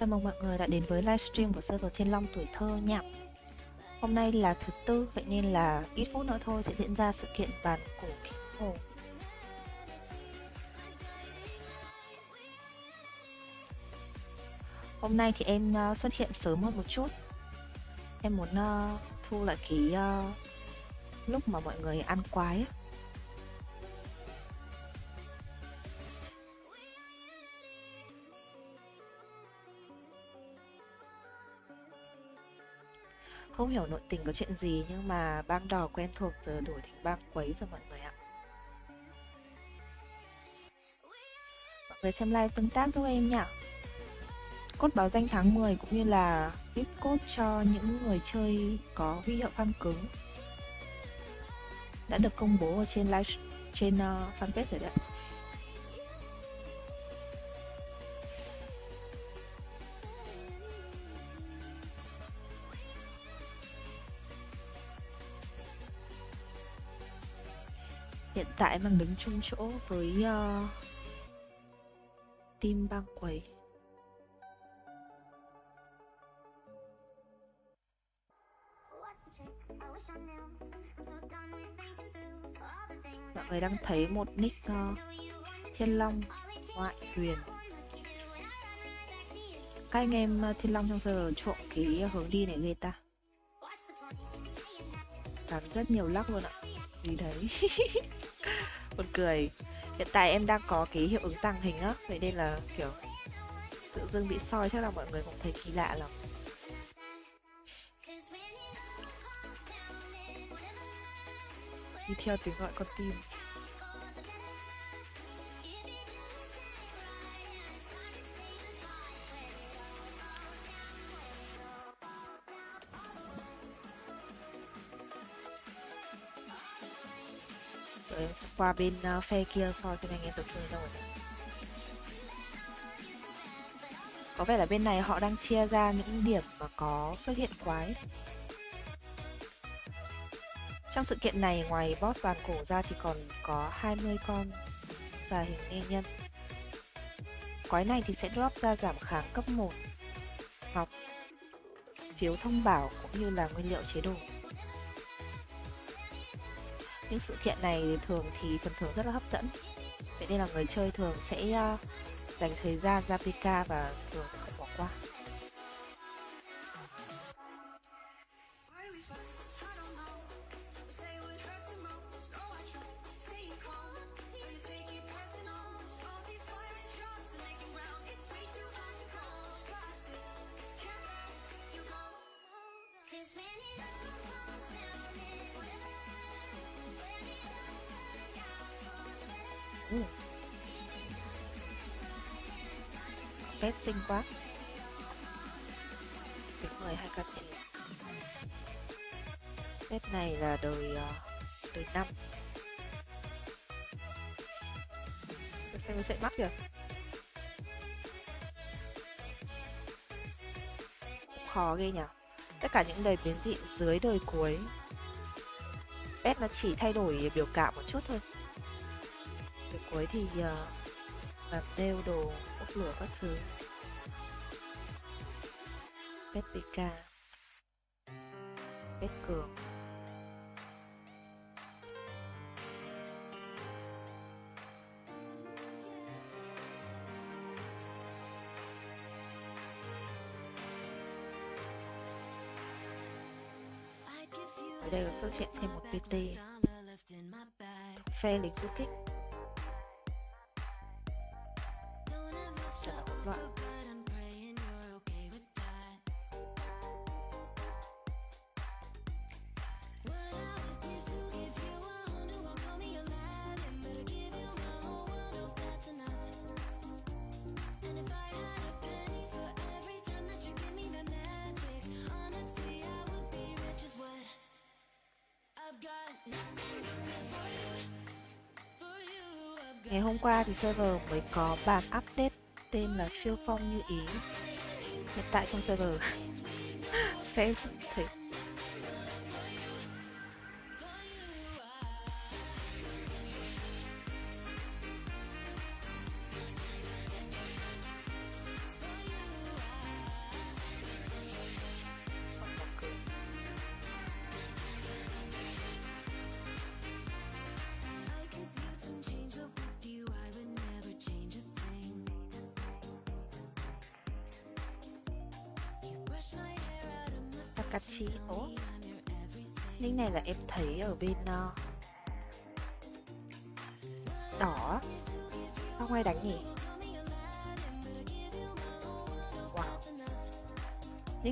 Chào mừng mọi người đã đến với livestream của server Thiên Long tuổi thơ nha. Hôm nay là thứ tư, vậy nên là ít phút nữa thôi sẽ diễn ra sự kiện bàn cổ kính hồ. Hôm nay thì em uh, xuất hiện sớm hơn một chút. Em muốn uh, thu lại cái uh, lúc mà mọi người ăn quái ấy. Không hiểu nội tình có chuyện gì nhưng mà bang đỏ quen thuộc giờ đổi thành bang quấy rồi mọi người ạ. Mọi người xem live tương tác giúp em nhỉ. Cốt báo danh tháng 10 cũng như là VIP cốt cho những người chơi có huy hiệu fan cứng đã được công bố ở trên live trên uh, fanpage rồi đấy. Tại đang đứng chung chỗ với uh, team băng quấy mọi người đang thấy một nick uh, thiên long ngoại huyền các anh em uh, thiên long trong giờ trộm cái hướng đi này người ta. Làm rất nhiều lắc luôn ạ. Gì đấy. buồn cười. Hiện tại em đang có cái hiệu ứng tàng hình á, vậy nên là, kiểu, tự dưng bị soi, chắc là mọi người cũng thấy kỳ lạ lắm. Đi theo tiếng gọi con tim. Qua bên uh, phe kia soi xem anh em tập trung đâu rồi có vẻ là bên này họ đang chia ra những điểm mà có xuất hiện quái. Trong sự kiện này ngoài boss bàn cổ ra thì còn có 20 con và hình nghe nhân. Quái này thì sẽ drop ra giảm kháng cấp 1 ngọc phiếu thông bảo cũng như là nguyên liệu chế đồ những sự kiện này thường thì phần thưởng rất là hấp dẫn. Vậy nên là người chơi thường sẽ uh, dành thời gian ra PK và thường không bỏ qua. Tất cả những đời biến dị dưới đời cuối. Pet nó chỉ thay đổi biểu cảm một chút thôi. Đời cuối thì uh, làm đeo đồ bốc lửa các thứ. Pet PK Pet cường. Đây đây xuất hiện thêm một PT phe lính du kích qua thì server mới có bản update tên là siêu phong như ý. Hiện tại trong server sẽ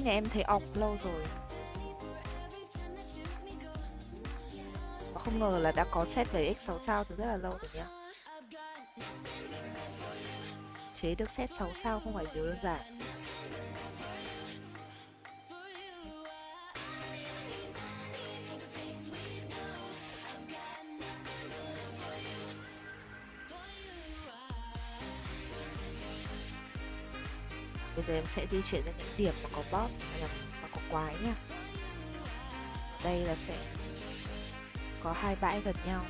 nhà em thấy ọc lâu rồi. Không ngờ là đã có set về X6 sao từ rất là lâu rồi nhá. Chế được set 6 sao không phải điều đơn giản. Giờ em sẽ di chuyển ra những điểm mà có boss hay là mà có quái nha đây là sẽ có hai bãi gần nhau.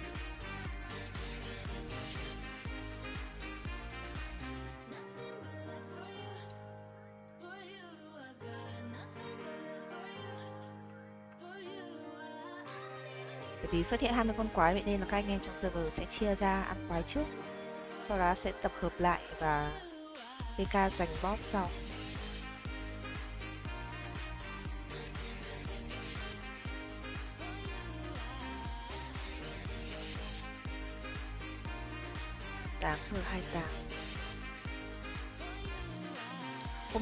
Bởi vì xuất hiện 20 con quái vậy nên là các anh em trong server sẽ chia ra ăn quái trước. Sau đó sẽ tập hợp lại và PK giành boss sau.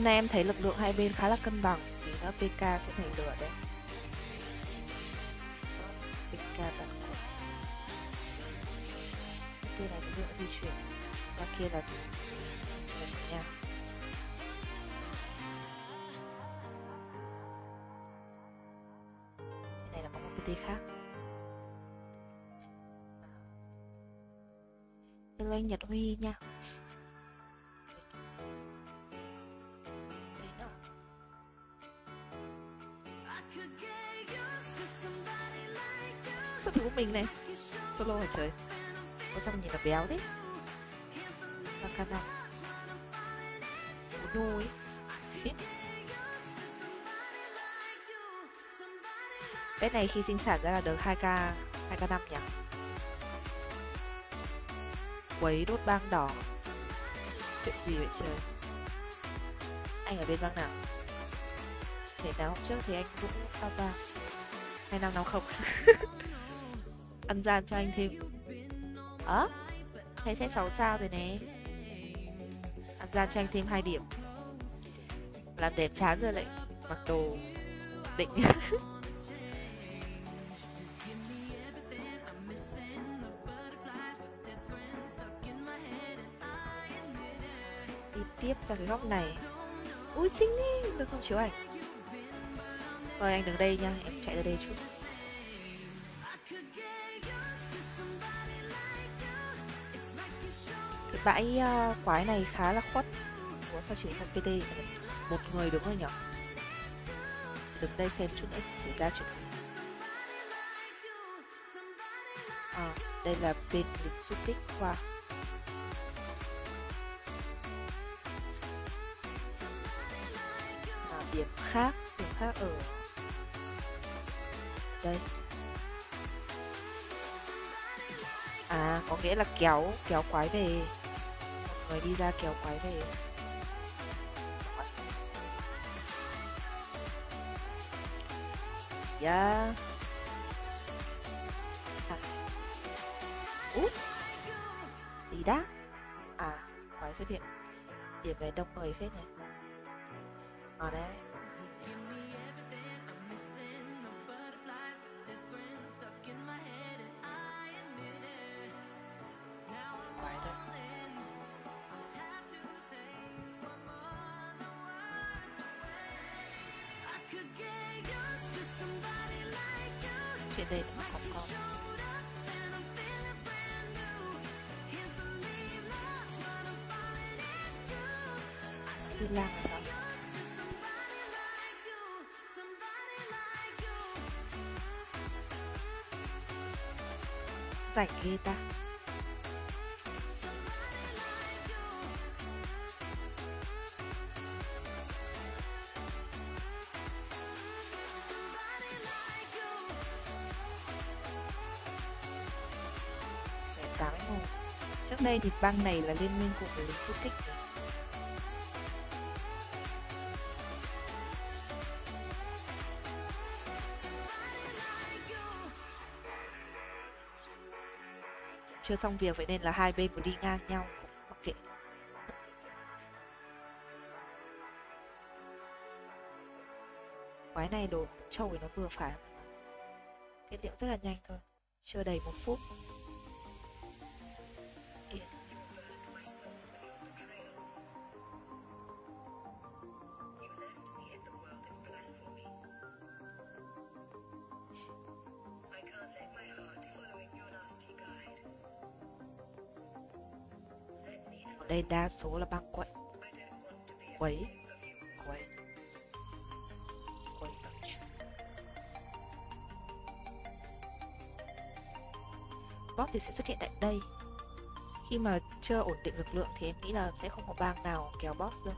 Nay em thấy lực lượng hai bên khá là cân bằng, thì nó PK sẽ thành lửa đấy. PK tận cùng. Kia là lực lượng di chuyển và kia là nha này là có một PT khác. Hello anh Nhật Huy nha. Thứ của mình này. Solo hả trời? Có sao nhìn là béo đấy Bakana Nuôi Cái này khi sinh sản ra là được 2k 2k5 nhỉ? Quấy đốt băng đỏ. Chuyện gì vậy trời? Anh ở bên băng nào? Thể nào hôm trước thì anh cũng sao ta hai năm năm không? ăn gian cho anh thêm. Ớ à, thấy sẽ sáu sao rồi nè. Ăn gian cho anh thêm hai điểm. Làm đẹp chán rồi lại mặc đồ định. Đi tiếp ra cái góc này. Ui xinh đi được không chiếu ảnh. Rồi anh đứng đây nha em chạy ra đây chút. Bãi uh, quái này khá là khuất. Ủa sao chỉ một pt một người đúng rồi nhở đứng đây xem chút nữa xảy ra chuyện à ờ, đây là bên mình xúc tích qua. Điểm khác điểm khác ở đây. À có nghĩa là kéo kéo quái về người đi ra kéo quái về. Yeah út gì đó à quái xuất hiện. Điểm này đông người phết này. Ở đấy. Rảnh ghê ta trước đây thì băng này là liên minh của người lính du chưa xong việc, vậy nên là hai bên cứ đi ngang nhau. Mặc kệ quái này đồ trâu thì nó vừa phải. Cái liệu rất là nhanh thôi. Chưa đầy một phút. Đây đa số là băng quậy. Quấy. Quấy. Quấy bot thì sẽ xuất hiện tại đây. Khi mà chưa ổn định lực lượng thì em nghĩ là sẽ không có bang nào kéo boss đâu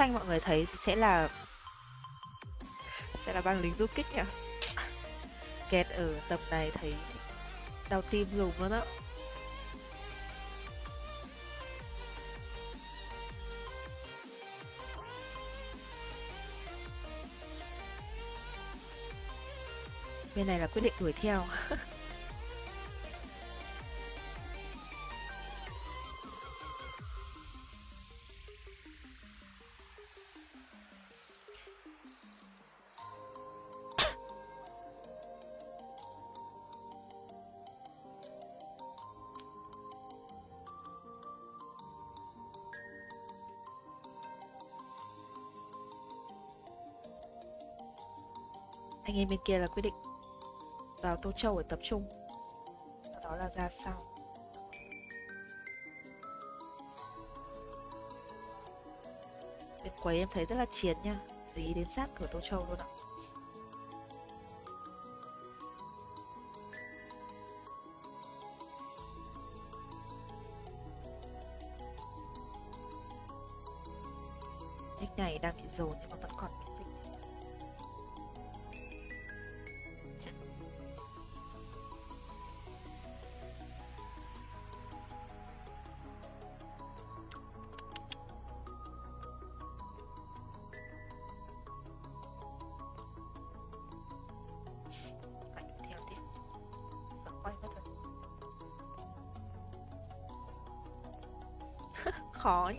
chữ xanh mọi người thấy sẽ là sẽ là băng lính du kích nhỉ? Kẹt ở tập này thấy đau tim dùng luôn á. Bên này là quyết định đuổi theo. anh em bên kia là quyết định vào Tô Châu để tập trung. Đó là ra sau bên quấy em thấy rất là chiến nha. Dí ý đến sát cửa Tô Châu luôn ạ.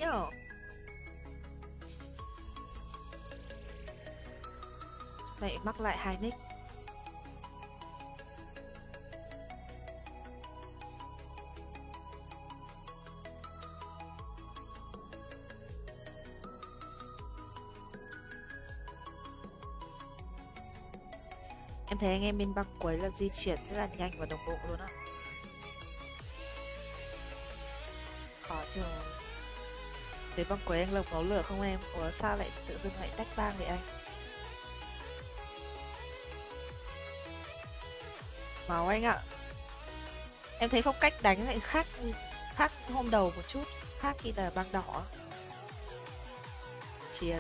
Khó Vậy mắc lại hai nick. Em thấy anh em bên băng quấy là di chuyển rất là nhanh và đồng bộ luôn á. Thấy băng quế anh lộc máu lửa không em? Ủa, sao lại tự dưng lại tách bang vậy anh? Máu anh ạ. Em thấy phong cách đánh lại khác khác hôm đầu một chút, Khác khi là băng đỏ. Chiến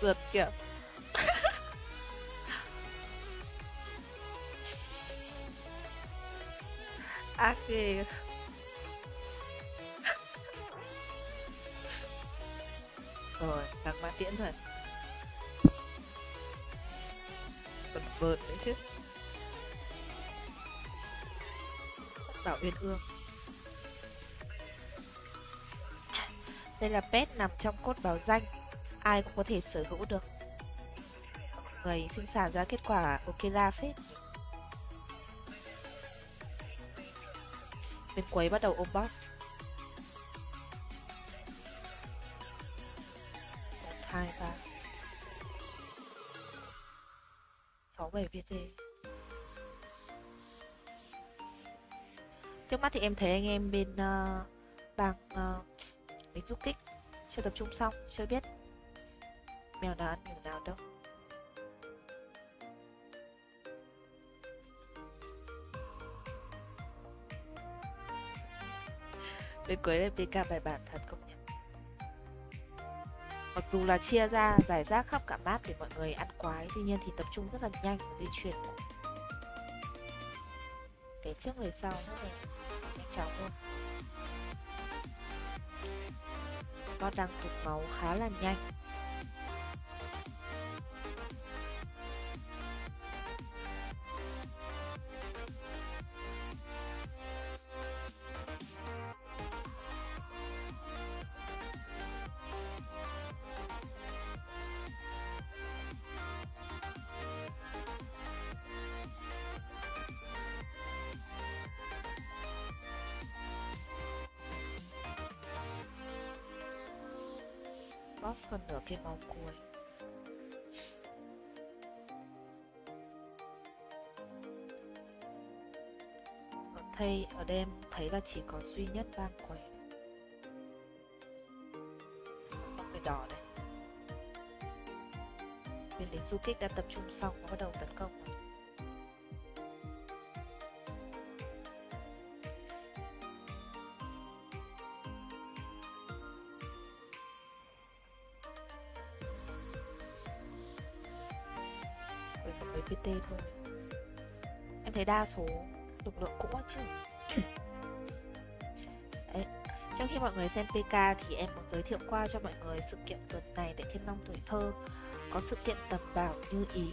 Vượt kìa. Ác ghê. Rồi, thằng ma tiễn rồi còn vợt nữa chứ. Bảo uyên ương. Đây là pet nằm trong cốt báo danh. Ai cũng có thể sở hữu được. Người sinh sản ra kết quả ok la phết. Bên quấy bắt đầu ôm boss mắt thì em thấy anh em bên ờ, uh, bằng uh, ờ, đánh du kích chưa tập trung xong chưa biết mèo nào ăn mèo nào đâu. Đến cuối là PK bài bản thật công nhận. Mặc dù là chia ra giải rác khắp cả map để mọi người ăn quái tuy nhiên thì tập trung rất là nhanh di chuyển về trước người sau nữa. là nhanh chóng luôn con đang tụt máu khá là nhanh. Ở nửa cái bao cuối ở thay ở đây em thấy là chỉ có duy nhất ba quầy. Không người đỏ đây. Viên lính du kích đã tập trung xong và bắt đầu tấn công rồi. Đa số lực lượng cũng chứ. Đấy. trong khi mọi người xem PK thì em muốn giới thiệu qua cho mọi người sự kiện tuần này tại Thiên Long Tuổi Thơ. Có sự kiện tầm bảo như ý.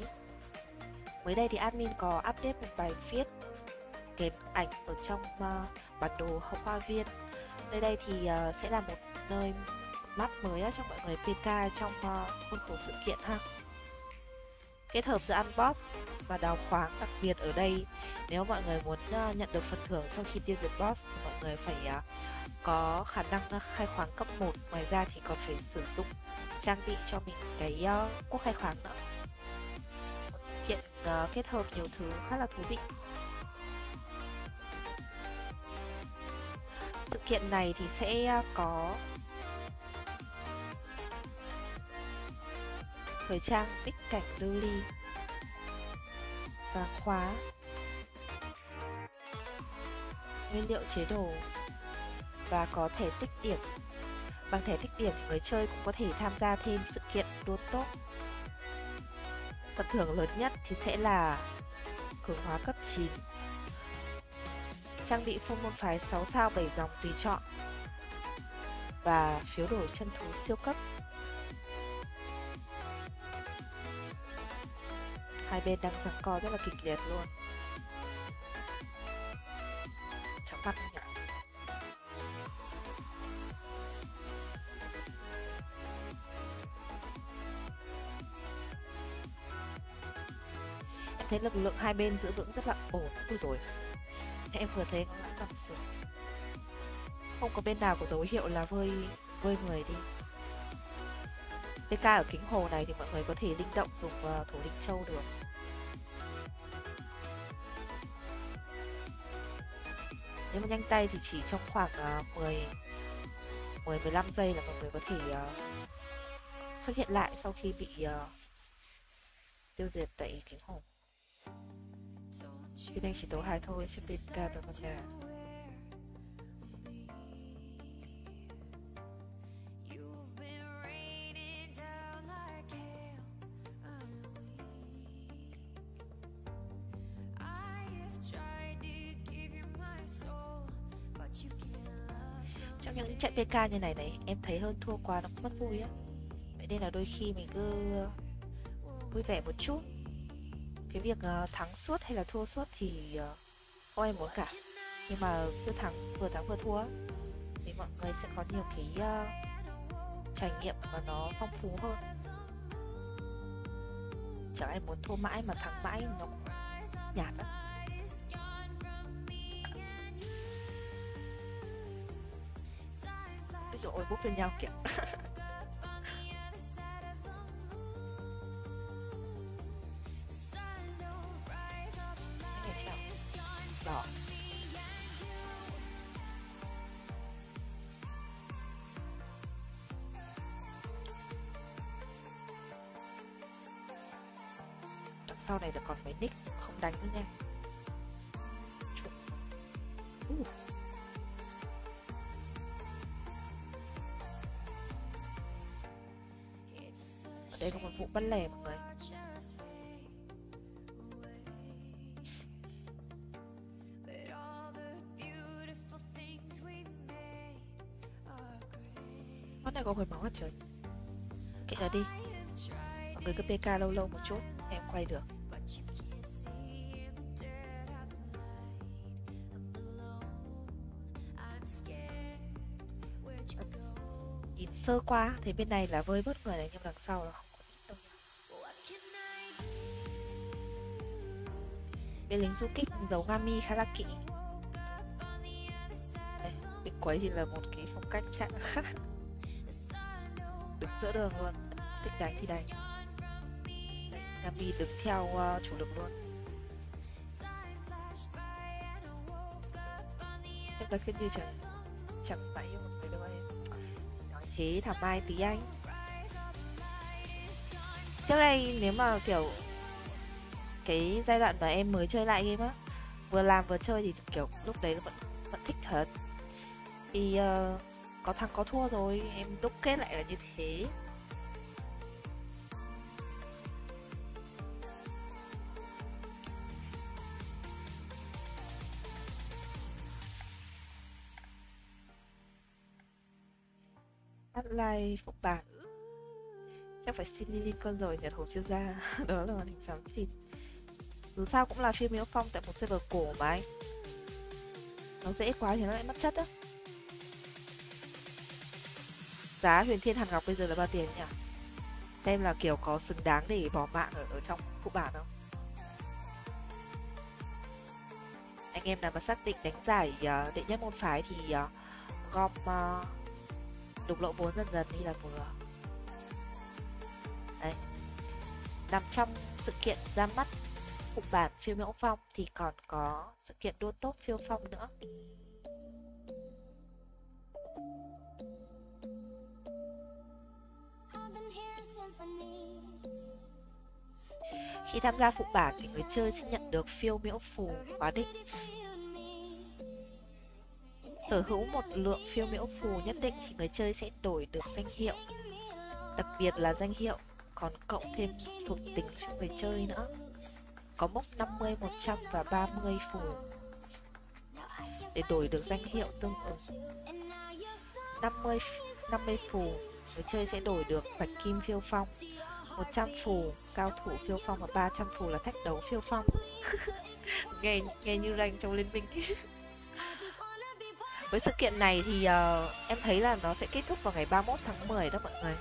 Mới đây thì admin có update một bài viết kèm ảnh ở trong uh, bản đồ hậu hoa viên. Nơi đây thì uh, sẽ là một nơi map mới uh, cho mọi người PK trong uh, khuôn khổ sự kiện ha. Kết hợp giữa ăn boss và đào khoáng đặc biệt ở đây nếu mọi người muốn uh, nhận được phần thưởng sau khi tiêu diệt boss thì mọi người phải uh, có khả năng uh, khai khoáng cấp 1 ngoài ra thì còn phải sử dụng trang bị cho mình cái uh, quốc khai khoáng nữa. Hiện uh, kết hợp nhiều thứ khá là thú vị. Sự kiện này thì sẽ uh, có thời trang bích cảnh lưu ly và khóa nguyên liệu chế đồ và có thể tích điểm. Bằng thẻ tích điểm người chơi cũng có thể tham gia thêm sự kiện đua tốt. Phần thưởng lớn nhất thì sẽ là cường hóa cấp 9 trang bị phong môn phái 6 sao 7 dòng tùy chọn và phiếu đổi chân thú siêu cấp. Hai bên đang giằng co rất là kịch liệt luôn. Chóng nhỉ? Em thấy lực lượng hai bên giữ vững rất là ổn. Ui rồi em vừa thấy nó đã cầm sửa không có bên nào có dấu hiệu là vơi vơi người đi. PK ở kính hồ này thì mọi người có thể linh động dùng uh, thủ linh châu được. Nếu mà nhanh tay thì chỉ trong khoảng uh, 10 10 15 giây là mọi người có thể uh, xuất hiện lại sau khi bị uh, tiêu diệt tại cánh hồ Cho đang chỉ tố hai thôi, sẽ PK và con nhà ca như này này em thấy hơn thua quá nó cũng mất vui á. Vậy nên là đôi khi mình cứ vui vẻ một chút. Cái việc uh, thắng suốt hay là thua suốt thì uh, không ai muốn cả. Nhưng mà cứ thắng vừa thắng vừa thua thì mọi người sẽ có nhiều cái uh, trải nghiệm mà nó phong phú hơn. Chẳng ai muốn thua mãi mà thắng mãi nó cũng nhạt lắm. Trời ơi, bút lên nhau kìa một bánh lè mọi người. Con này có hồi máu hả trời? Kệ là đi. Mọi người cứ pk lâu lâu một chút, em quay được. Nhìn sơ qua, thì bên này là vơi bớt người này, nhưng đằng sau là không. Bên lính du kích giấu gami khá là kỹ. Đây, bên quấy thì là một cái phong cách chạm khác đứng giữa đường luôn thích đánh thì đánh. Gami đứng theo uh, chủ lực luôn. Thế là cứ như chẳng chẳng phải một người đâu em nói thế thảo mai tí anh. Trước đây nếu mà kiểu cái giai đoạn mà em mới chơi lại game á. Vừa làm vừa chơi thì kiểu lúc đấy vẫn vẫn thích thật. Thì uh, có thắng có thua rồi em đúc kết lại là như thế. Hotline phục bản chắc phải xin đi con rồi nhật hồ chưa ra. Đó là màn hình xám xịt dù sao cũng là phim miếu phong tại một server cổ mà anh. Nó dễ quá thì nó lại mất chất á. Giá huyền thiên hàn ngọc bây giờ là bao tiền nhỉ? Xem là kiểu có xứng đáng để bỏ mạng ở, ở trong phụ bản không? Anh em nào mà xác định đánh giải uh, đệ nhất môn phái thì uh, gom ờ, uh, đục lộ vốn dần dần đi là vừa. Đấy. Nằm trong sự kiện ra mắt phụ bản phiêu miễu phong thì còn có sự kiện đua tốt phiêu phong nữa Khi tham gia phụ bản thì người chơi sẽ nhận được phiêu miễu phù quá định. Sở hữu một lượng phiêu miễu phù nhất định thì người chơi sẽ đổi được danh hiệu. Đặc biệt là danh hiệu còn cộng thêm thuộc tính cho người chơi nữa. Có mốc 50, 100 và 30 phù để đổi được danh hiệu tương ứng. 50 50 phù, người chơi sẽ đổi được bạch kim phiêu phong. 100 phù cao thủ phiêu phong và 300 phù là thách đấu phiêu phong. Nghe nghe như rank trong liên minh. Với sự kiện này thì uh, em thấy là nó sẽ kết thúc vào ngày 31 tháng 10 đó mọi người.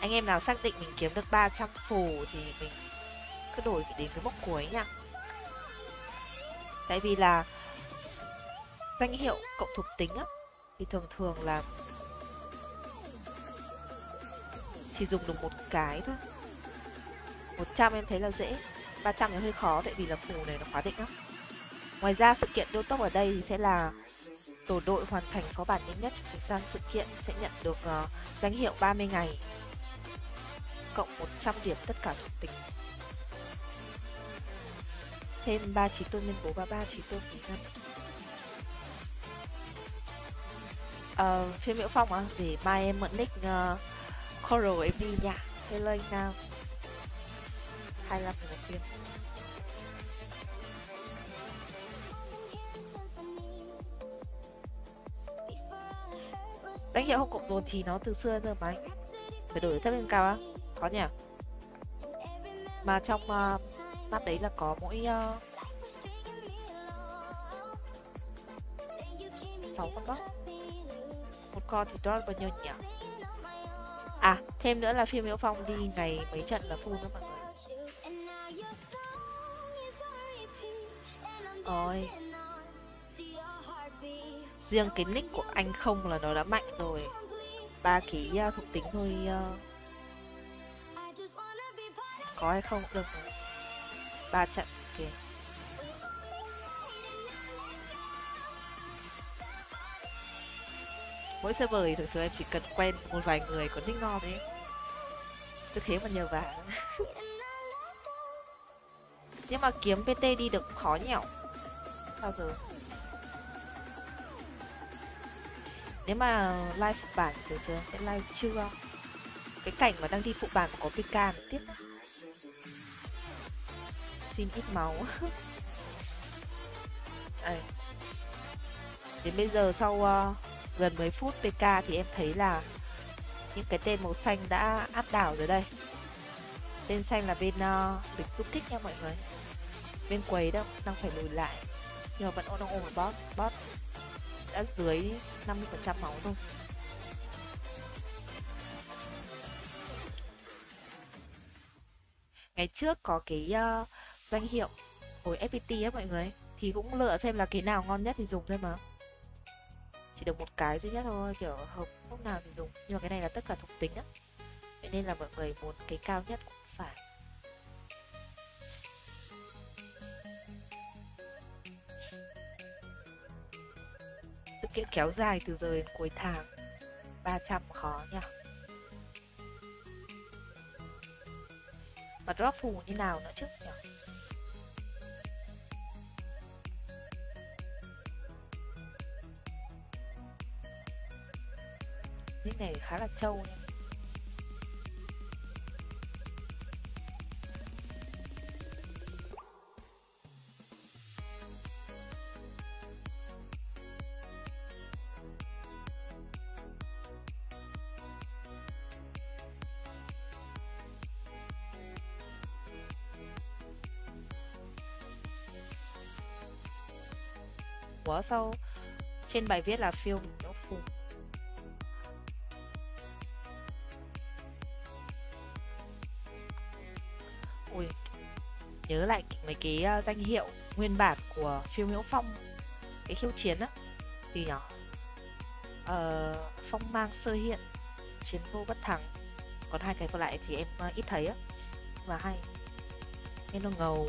Anh em nào xác định mình kiếm được 300 phù thì mình cứ đổi đến cái mốc cuối nha. Tại vì là danh hiệu cộng thuộc tính á thì thường thường là chỉ dùng được một cái thôi. 100 em thấy là dễ 300 thì hơi khó tại vì là phù này nó khóa định lắm. Ngoài ra sự kiện đô tốc ở đây thì sẽ là tổ đội hoàn thành có bản nhanh nhất. Trong thời gian sự kiện sẽ nhận được uh, danh hiệu 30 ngày cộng 100 điểm tất cả thuộc tính thêm 3 trí tôn nguyên tố và 3 trí tôn thủy ngân. Ờ uh, phim miễu phong à để mai em mượn nick uh, Coral em đi nha. Hello anh Nam 25 một phiên Đánh hiệu không cộng dồn thì nó từ xưa giờ mà anh. Phải đổi thấp lên cao á. Có nhỉ? Mà trong uh, map đấy là có mỗi uh, con boss Một con thì drop bao nhiêu nhỉ À, thêm nữa là phim Miễu Phong đi ngày mấy trận là full các mọi người. Ôi. Riêng cái nick của anh không là nó đã mạnh rồi. Ba ký uh, thuộc tính thôi uh... có hay không cũng được. Ba trận. Ok. Mỗi server thì thường thường em chỉ cần quen một vài người có nick ngon đấy cứ thế mà nhờ vả. Nhưng mà kiếm pt đi được khó nhẽo Sao giờ? Nếu mà live phụ bản thường thường sẽ live chưa? Cái cảnh mà đang đi phụ bản có PK tiếp xin ít máu. À. đến bây giờ sau uh, gần mấy phút PK thì em thấy là những cái tên màu xanh đã áp đảo rồi đây. Tên xanh là bên ờ, uh, địch xúc kích nha mọi người. Bên quầy đâu đang phải lùi lại. Nhưng mà vẫn đang ôm một boss boss đã dưới 50% máu thôi. Ngày trước có cái uh, danh hiệu hồi FPT á mọi người thì cũng lựa xem là cái nào ngon nhất thì dùng thôi mà. Chỉ được một cái duy nhất thôi, kiểu hợp lúc nào thì dùng. Nhưng mà cái này là tất cả thuộc tính á. Vậy nên là mọi người muốn cái cao nhất cũng phải. Sự kiện kéo dài từ giờ đến cuối tháng. 300 khó nha mà drop phù như nào nữa chứ nhỉ? Nick này khá là trâu nha. Ủa sao trên bài viết là film nhớ lại mấy cái ờ, danh hiệu nguyên bản của phiêu miễu phong cái khiêu chiến á. Thì nhỏ ờ, phong mang sơ hiện chiến vô bất thắng. Còn hai cái còn lại thì em ờ, ít thấy á. Và hay. Nên nó ngầu.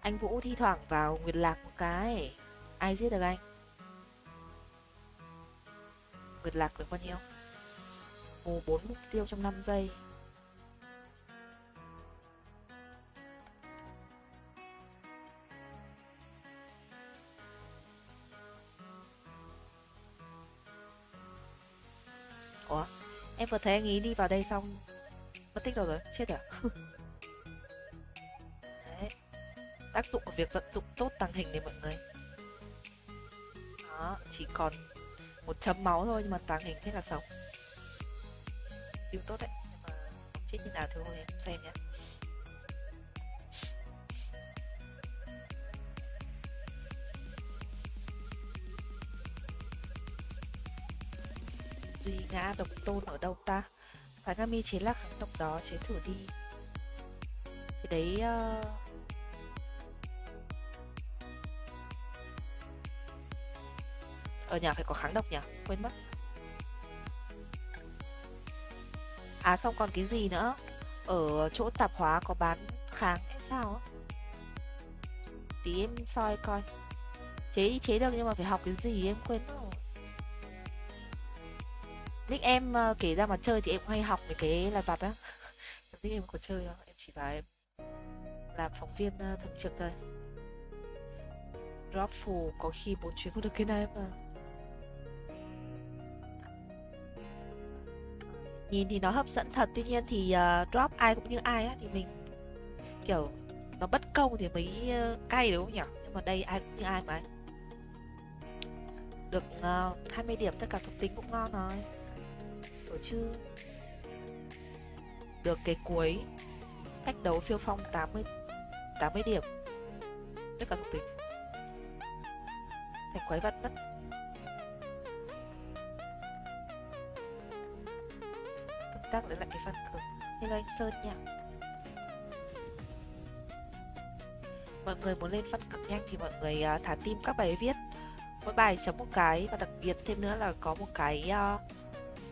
Anh vũ thi thoảng vào nguyệt lạc một cái. Ai giết được anh? Nguyệt lạc được bao nhiêu? Mù bốn mục tiêu trong 5 giây. Ủa, Em vừa thấy anh ý đi vào đây xong, Mất tích rồi rồi? Chết rồi à? Đấy, Tác dụng của việc vận dụng tốt tàng hình này mọi người. Đó, Chỉ còn một chấm máu thôi nhưng mà tàng hình thế là sống. Yêu tốt đấy. Nhưng mà chết như nào thì thôi em xem nhé Duy ngã độc tôn ở đâu ta? Phải Ngami chế lắc kháng độc đó, chế thử đi. Cái đấy uh... Ở nhà phải có kháng độc nhỉ? Quên mất. À xong còn cái gì nữa? Ở chỗ tạp hóa có bán kháng hay sao á? Tí em soi coi. Chế chế được nhưng mà phải học cái gì em quên rồi. Nick em ờ, kể ra mà chơi thì em hay học mấy cái là vặt á. Nick em có chơi không? Em chỉ là em làm phóng viên ờ, thường trực thôi. Drop phù có khi bốn chuyến cũng được cái này mà. Nhìn thì nó hấp dẫn thật. Tuy nhiên thì uh, drop ai cũng như ai á thì mình kiểu nó bất công thì mới uh, cay đúng không nhỉ? Nhưng mà đây ai cũng như ai mà. Được ờ, uh, 20 điểm tất cả thuộc tính cũng ngon rồi. Rồi chứ. Được cái cuối. Cách đấu phiêu phong 80 80 điểm. Tất cả thuộc tính. Thành quái vật mất. Tác lại cái phần cứng như anh sơn nha. Mọi người muốn lên phân cực nhanh thì mọi người uh, thả tim các bài viết. Mỗi bài chấm một cái và đặc biệt thêm nữa là có một cái uh,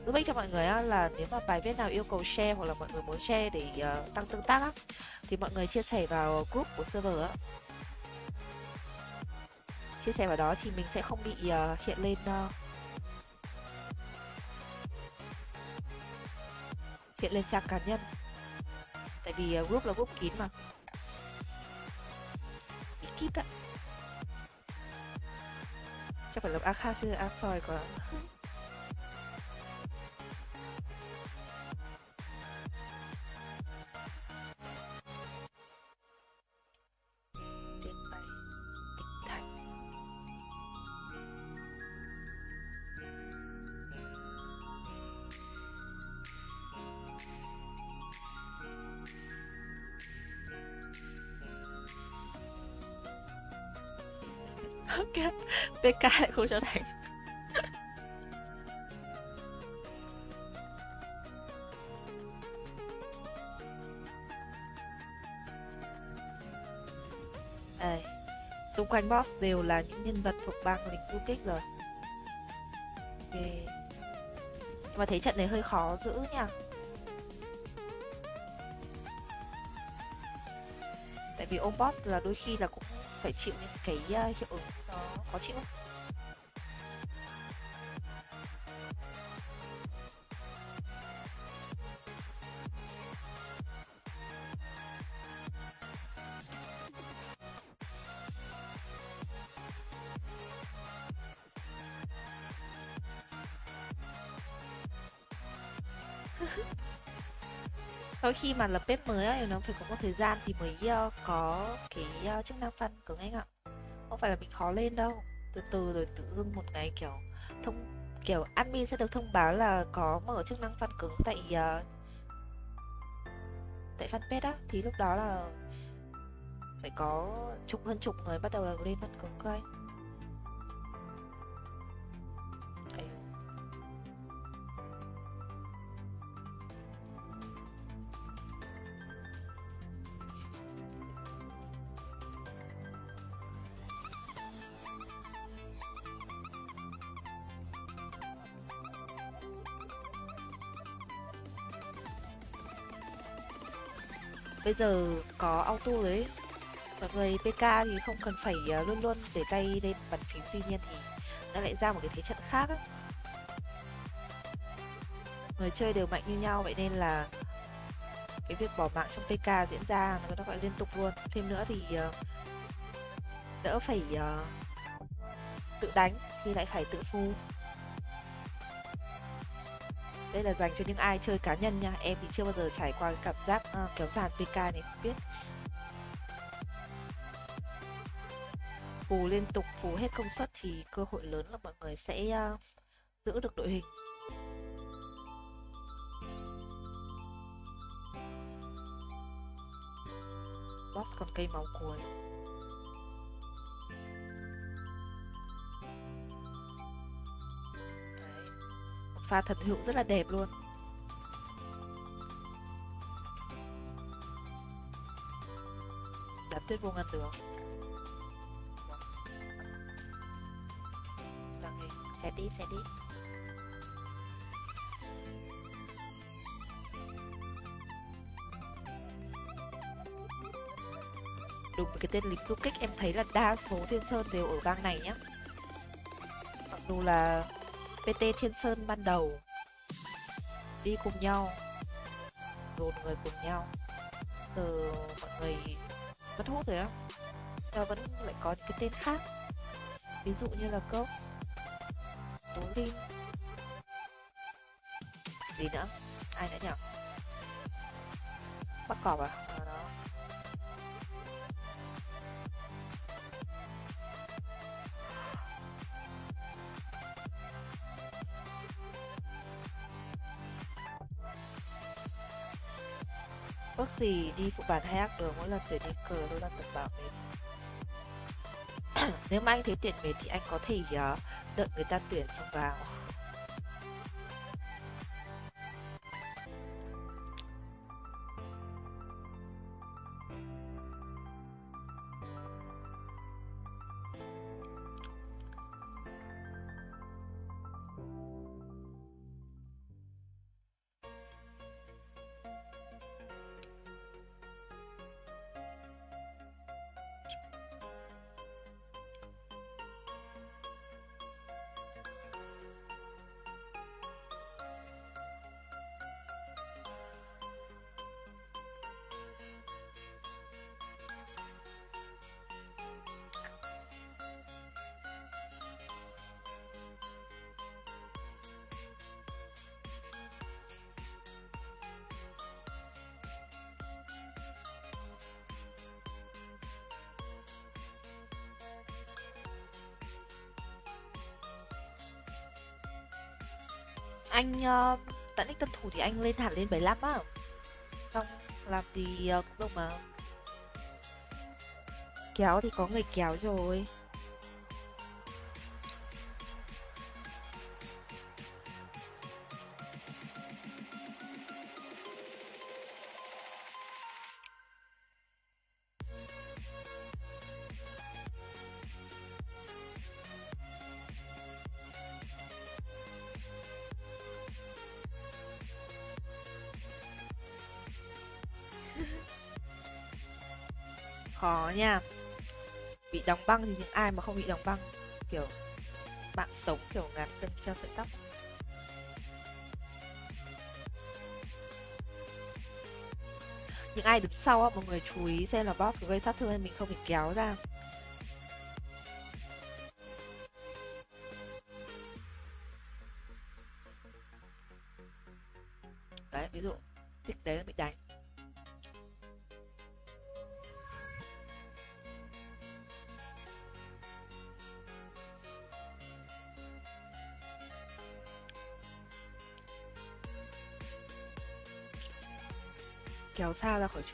giúp ích cho mọi người uh, là nếu mà bài viết nào yêu cầu share hoặc là mọi người muốn share để uh, tăng tương tác uh, thì mọi người chia sẻ vào group của server á. chia sẻ vào đó thì mình sẽ không bị uh, hiện lên uh, hiện lên trang cá nhân. Tại vì à, group là group kín mà. Bị kíp ạ. Chắc phải lập account chứ, account còn ok, PK lại không cho đánh Đây. Xung quanh boss đều là những nhân vật thuộc bang lính du kích rồi Ok Nhưng mà thấy trận này hơi khó giữ nha Tại vì ôm boss là đôi khi là cũng phải chịu những cái uh, hiệu ứng nó khó chịu. Đôi khi mà lập bếp mới ấy, nó phải có một thời gian thì mới uh, có cái uh, chức năng phân cứng anh ạ. Không phải là mình khó lên đâu. Từ từ rồi tự dưng một ngày kiểu thông kiểu admin sẽ được thông báo là có mở chức năng phân cứng tại uh, tại fanpage á. Thì lúc đó là phải có chục hơn chục người bắt đầu là lên phân cứng cơ anh. Bây giờ có auto đấy mọi người PK thì không cần phải ờ, luôn luôn để tay lên bàn phím. Tuy nhiên thì nó lại ra một cái thế trận khác á. người chơi đều mạnh như nhau vậy nên là cái việc bỏ mạng trong PK diễn ra nó gọi liên tục luôn. Thêm nữa thì uh, đỡ phải uh, tự đánh thì lại phải tự phu đây là dành cho những ai chơi cá nhân nha. Em thì chưa bao giờ trải qua cái cảm giác uh, kéo dàn pk này không biết. Phù liên tục phù hết công suất thì cơ hội lớn là mọi người sẽ uh, giữ được đội hình. Boss còn cây máu cuối. Pha thật hữu rất là đẹp luôn. Đám tuyết vô ngăn đường Đang đi, xe đi, xe đi Đúng với cái tên lính du kích em thấy là đa số Thiên Sơn đều ở bang này nhá. Mặc dù là PT Thiên Sơn ban đầu. Đi cùng nhau dồn người cùng nhau. Giờ mọi người vẫn hút rồi á và vẫn lại có những cái tên khác. Ví dụ như là Ghost Tố Linh. Gì nữa? Ai nữa nhỉ? Bắc Cọp à, gì đi phụ bản hay ác đường mỗi lần tuyển đi cờ tôi đang từng bảo mình Nếu mà anh thấy tuyển mệt thì anh có thể uh, đợi người ta tuyển xong vào. Anh uh, tận đích tân thủ thì anh lên hẳn lên 75 á. Xong làm gì uh, ờ, cũng được mà. Kéo thì có người kéo rồi. Khó nha. Bị đóng băng thì những ai mà không bị đóng băng, kiểu bạn sống kiểu ngắn chân treo sợi tóc. Những ai đứng sau á, mọi người chú ý xem là boss có gây sát thương hay mình không bị kéo ra.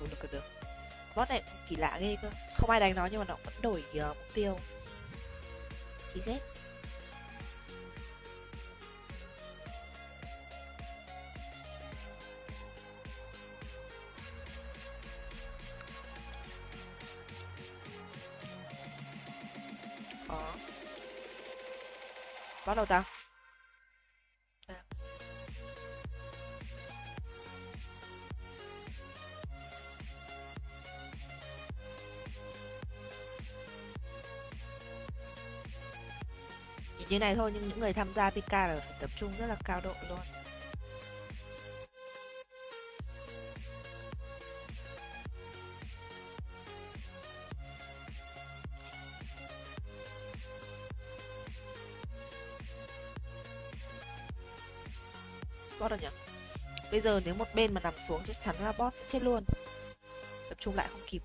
Xa ra được được. Boss này kỳ lạ ghê cơ. Không ai đánh nó nhưng mà nó vẫn đổi uh, mục tiêu. Kỳ ghét. Như này thôi, nhưng những người tham gia PK là phải tập trung rất là cao độ luôn. Bot rồi nhỉ? Bây giờ nếu một bên mà nằm xuống chắc chắn là bot sẽ chết luôn. Tập trung lại không kịp.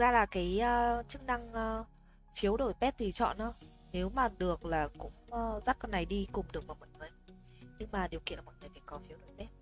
Ra là cái uh, chức năng uh, phiếu đổi pet tùy chọn đó. Nếu mà được là cũng uh, dắt con này đi cùng được mà mọi người. Nhưng mà điều kiện là mọi người phải có phiếu đổi pet.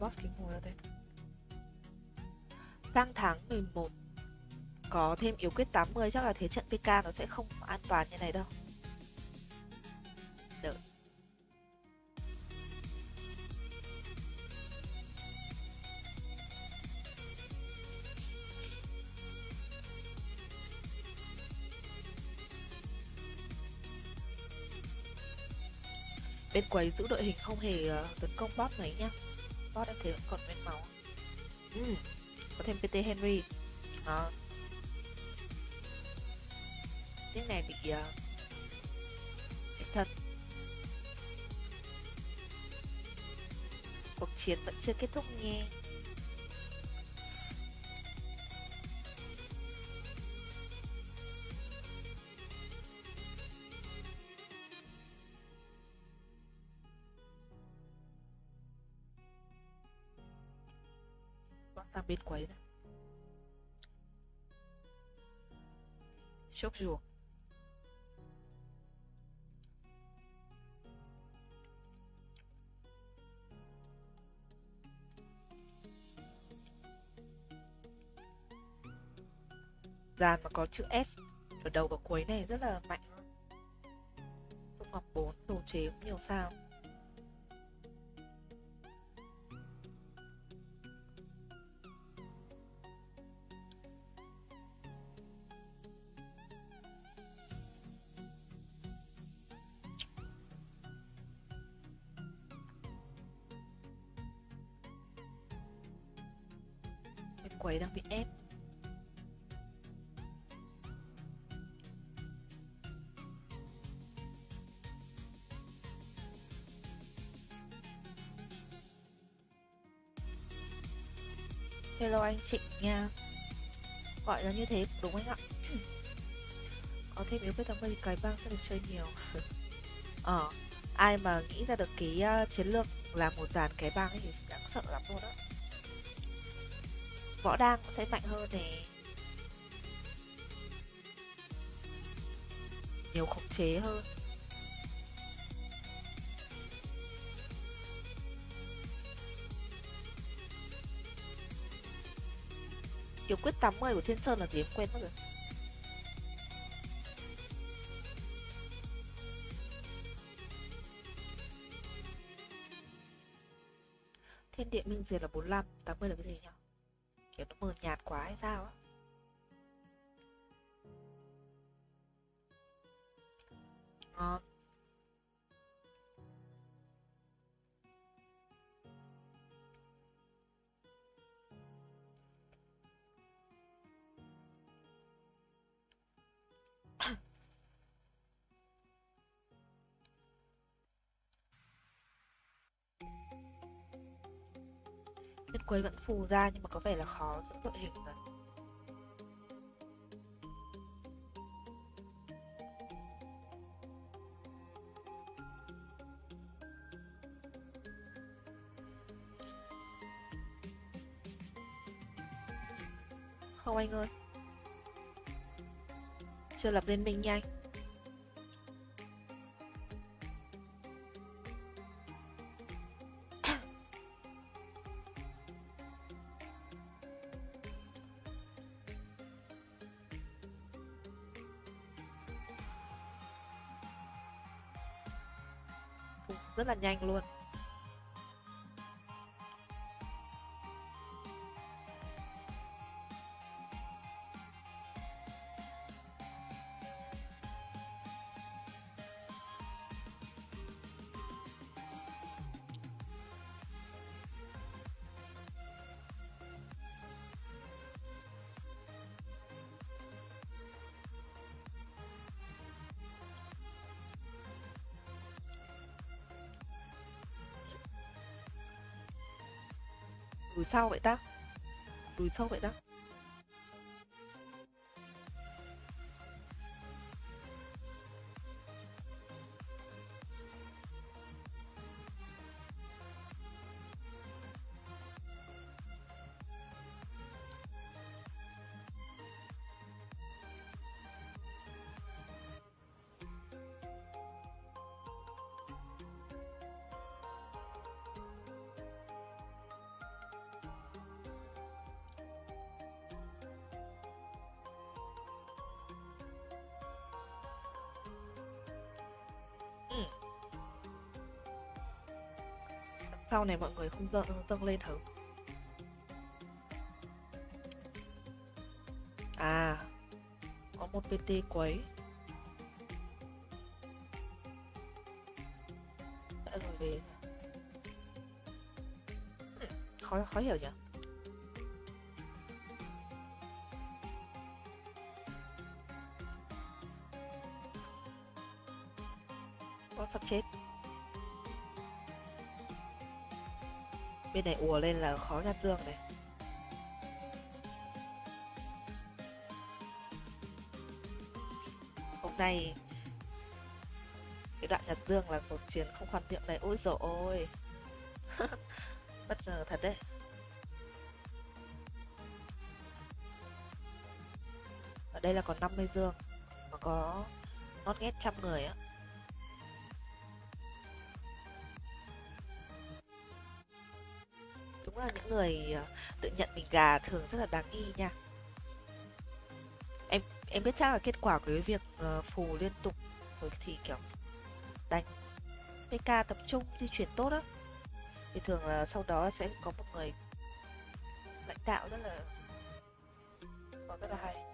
Ai boss kính hồ ra đây sang tháng 11 có thêm yếu quyết 80 chắc là thế trận PK nó sẽ không an toàn như này đâu. Đợi. Bên quầy giữ đội hình không hề ờ, tấn công boss này nhá boss em thấy vẫn còn nguyên máu. Ừ. có thêm pt henry. Đó. Tiếng này bị uh, thật cuộc chiến vẫn chưa kết thúc nghe chốc ruột dàn mà có chữ S, ở đầu và cuối này rất là mạnh. Không học 4 đồ chế cũng nhiều sao. Anh chị nha. Gọi là như thế đúng anh ạ. Có thêm yếu quyết tâm thì cái băng sẽ được chơi nhiều. Ờ Ai mà nghĩ ra được cái uh, chiến lược làm một dàn cái băng thì đáng sợ lắm luôn đó Võ đang sẽ mạnh hơn nè. Nhiều khống chế hơn. Kiểu quyết 80 của Thiên Sơn là gì? Em quên mất rồi. Thiên địa minh diệt là 45 80 là cái gì nhỉ Kiểu nó mờ nhạt quá hay sao á? Ngon quay vẫn phù ra nhưng mà có vẻ là khó giữ đội hình rồi Không anh ơi. Chưa lập liên minh nhanh rất là nhanh luôn. Sau vậy ta? Lùi sâu vậy ta? Sau này mọi người không dâng, dâng lên thử à có một pt quấy. Đã rồi về. Khó khó hiểu nhỉ? Có sắp chết. Bên này ùa lên là khó nhặt dương này. Hôm nay, cái đoạn nhặt dương là cuộc chiến không khoan miệng này. Ôi dồi ôi. Bất ngờ thật đấy. Ở đây là còn 50 dương mà có nót ghét trăm người á. Người ờ, tự nhận mình gà thường rất là đáng nghi nha. Em em biết chắc là kết quả của cái việc ờ, phù liên tục rồi thì, kiểu đánh PK tập trung, di chuyển tốt á. Thì thường là sau đó sẽ có một người lãnh đạo rất là, có rất là hay.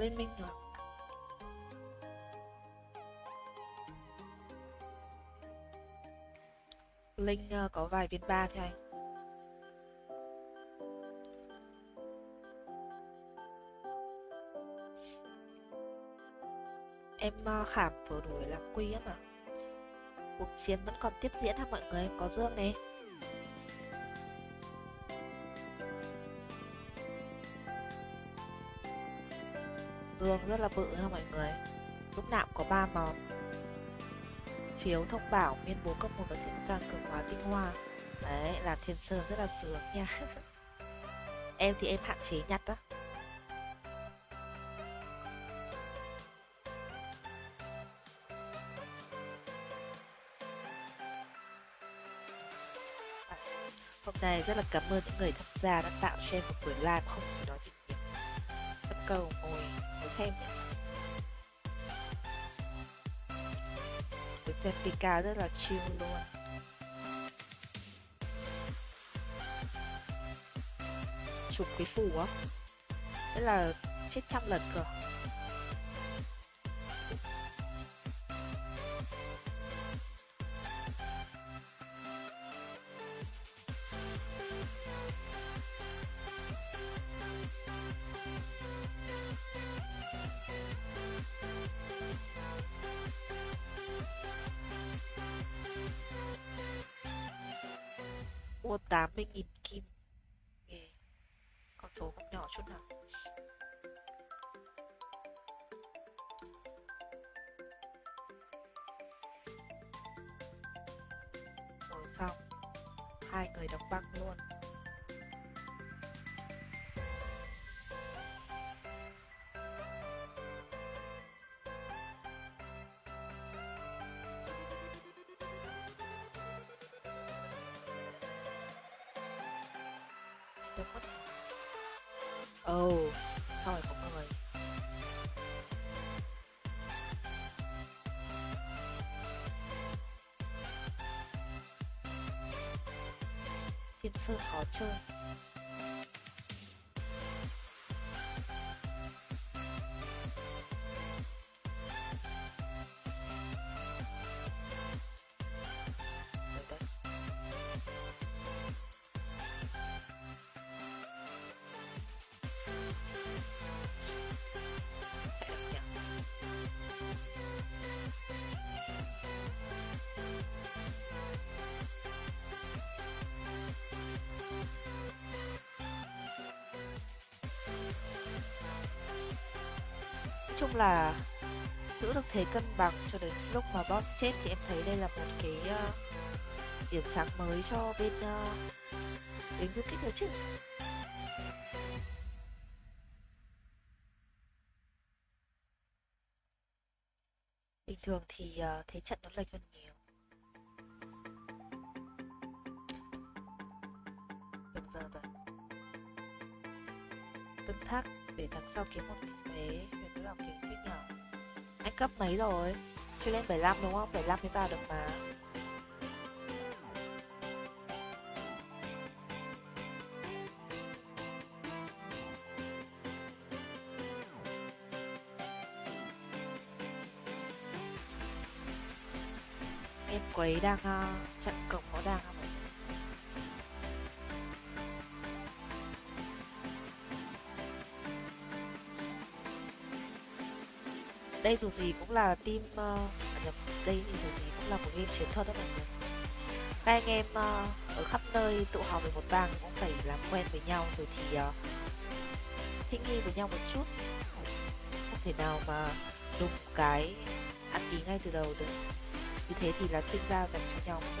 liên minh được Linh uh, có vài viên ba thôi anh. Em uh, khảm vừa đuổi làm quy á mà. Cuộc chiến vẫn còn tiếp diễn hả mọi người? Có Dương này. Dương rất là bự ha mọi người. Lúc nào có ba món. Phiếu thông bảo miên bố cấp một và thiên càng cường hóa tinh hoa. Đấy là thiên sơn rất là sướng nha. Em thì em hạn chế nhặt đó Hôm nay rất là cảm ơn những người tham gia đã tạo cho em một buổi live không chỉ nói chuyện nhiều. Bắt cầu ngồi, xem. Nhé Buổi rất là chill luôn. Chụp cái phủ á. Thế là chết trăm lần cơ. Cho mất ồ oh, sao lại có người thiên sơn khó chơi. Chung là giữ được thế cân bằng cho đến lúc mà boss chết thì em thấy đây là một cái uh, điểm sáng mới cho bên ờ, uh, đến du kích nữa chứ. Bình thường thì uh, thế trận nó lệch hơn nhiều. Được giờ rồi. Tương thác để đằng sau kiếm một cấp mấy rồi? Chưa lên 75 đúng không? 75 mới vào được mà. Em quấy đang uh, chặn cổng có đang uh, đây dù gì cũng là team uh, à, nhập đây thì dù gì cũng là một game chiến thuật đó mọi người các anh em uh, ở khắp nơi tụ họp về một bang cũng phải làm quen với nhau rồi thì uh, thích nghi với nhau một chút. Không thể nào mà đùng cái ăn ý ngay từ đầu được. Như thế thì là sinh ra dành cho nhau. một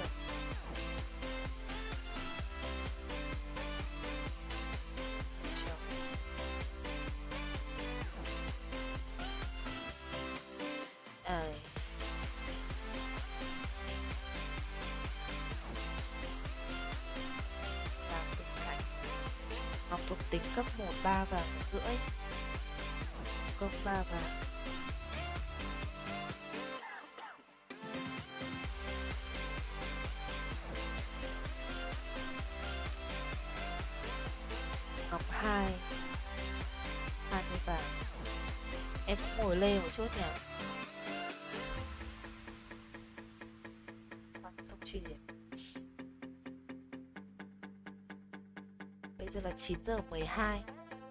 9 giờ 12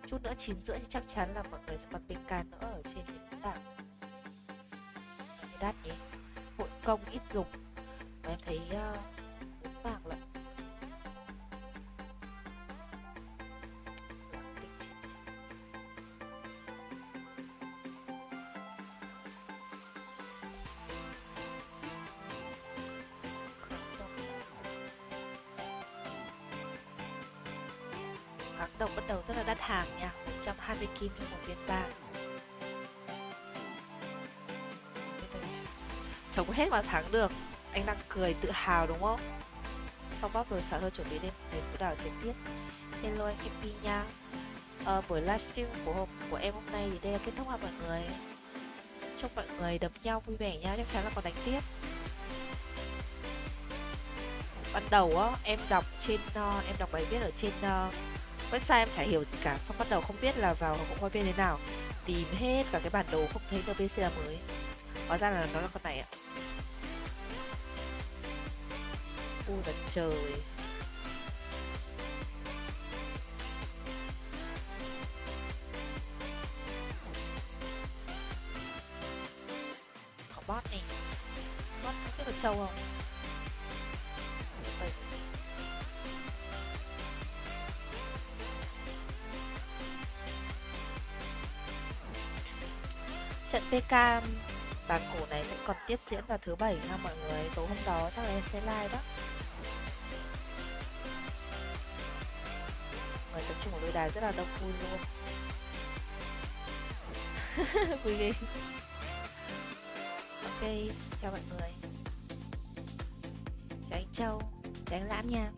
chút nữa 9 rưỡi thì chắc chắn là mọi người sẽ bật PK nữa ở trên nền tảng. Đắt nhỉ hội công ít dùng. Mà em thấy uh, kháng độc bắt đầu rất là đắt hàng nha 120 kim cho một viên vàng chống hết mà thắng được. Anh đang cười tự hào đúng không? Xong bóp rồi sợ hơi chuẩn bị lên để cứ đảo chiến tiếp hello anh Happy nha. À, buổi livestream của hôm của em hôm nay thì đây là kết thúc ha mọi người. Chúc mọi người đấm nhau vui vẻ nha chắc chắn là còn đánh tiếp. Ban đầu á em đọc trên uh, em đọc bài viết ở trên uh, website em chả hiểu gì cả, xong bắt đầu không biết là vào hộp hoa viên thế nào. Tìm hết cả cái bản đồ không thấy NPC là mới hóa ra là nó là con này ạ. U là trời. Cam. PK bản cổ này sẽ còn tiếp diễn vào thứ bảy nha mọi người. Tối hôm đó chắc là em sẽ like đó. Người tập trung ở đôi đài rất là đông, vui luôn. Vui ghê. Ok, chào mọi người. Chào anh châu. Chào anh lãm nha.